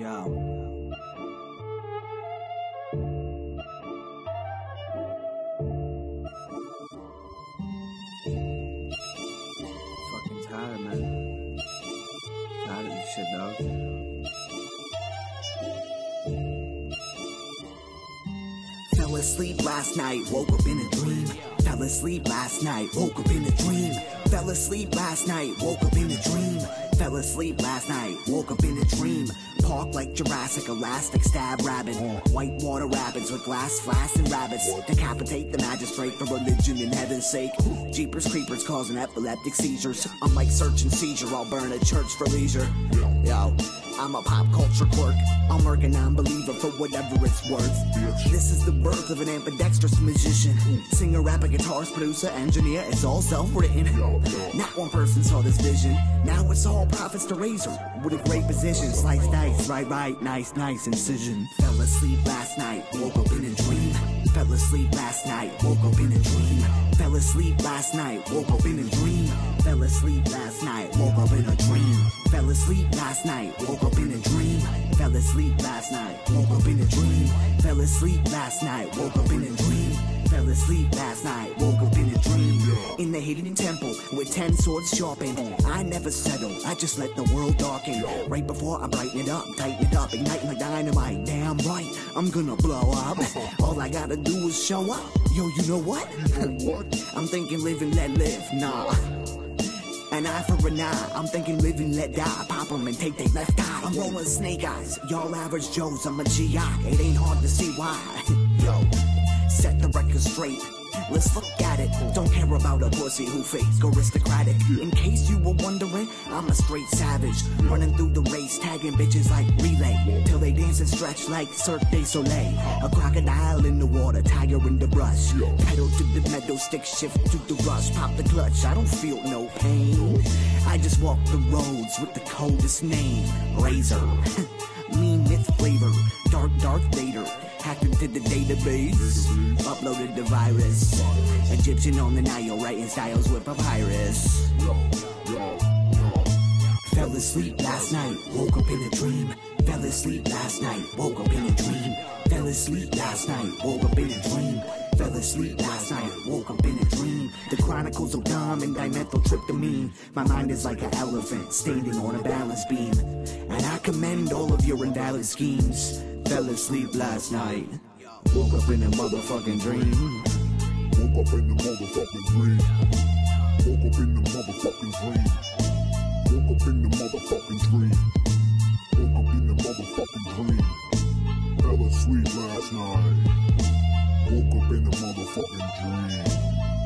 Yo. Fucking tired, man. Tired of this shit, dog. Fell asleep last night, woke up in a dream. Fell asleep last night, woke up in a dream. Fell asleep last night, woke up in a dream. Fell asleep last night, woke up in a dream. Park like Jurassic, elastic stab rabbit. White water rapids with glass flasks and rabbits. Decapitate the magistrate for religion in heaven's sake. Jeepers creepers causing epileptic seizures. Unlike search and seizure, I'll burn a church for leisure. Yo, I'm a pop culture quirk. I'll working a non-believer for whatever it's worth. This is the birth of an ambidextrous magician. Singer, rapper, guitarist, producer, engineer, it's all self-written. Not one person saw this vision. Now it's all profits to razor. With a great position, slice dice, right, right, nice, nice incision. Fell asleep last night, woke up in a dream. Fell asleep last night, woke up in a dream. Fell asleep last night, woke up in a dream. Fell asleep last night, woke up in a dream. Fell asleep last night, woke up in a dream. Fell asleep last night, woke up in a dream. Fell asleep last night, woke up in a dream. Fell asleep last night, woke up in a dream. In the hidden temple with ten swords sharpened. I never settle, I just let the world darken. Right before I brighten it up, tighten it up, ignite like dynamite. Damn right, I'm gonna blow up. All I gotta do is show up. Yo, you know what? I'm thinking live and let live. Nah. An eye for an eye. I'm thinking live and let die. Pop 'em and take they left eye. I'm rolling snake eyes. Y'all average Joes, I'm a GI. It ain't hard to see why. Yo, set the record straight. Let's look at it. Don't care about a pussy who fakes aristocratic. In case you were wondering, I'm a straight savage. Running through the race, tagging bitches like relay. Till they dance and stretch like Cirque du Soleil. A crocodile in the water, tiger in the brush. Pedal to the metal, stick shift to the rush. Pop the clutch, I don't feel no pain. I just walk the roads with the coldest name. Razor. mean myth flavor. Dark Darth Vader. Hacked into the database. Uploaded the virus. Egyptian on the Nile, writing styles with papyrus. Fell asleep last night, woke up in a dream. Fell asleep last night, woke up in a dream. Fell asleep last night, woke up in a dream. Fell asleep last night, woke up in a dream. The chronicles of dumb and dimethyltryptamine. My mind is like an elephant standing on a balance beam. And I commend all of your invalid schemes. Fell asleep last night, woke up in a motherfucking dream. Woke up in the motherfucking dream. Woke up in the motherfucking dream. Woke up in the motherfucking dream. Woke up in the motherfucking dream. Fell asleep last night. Woke up in a motherfucking dream.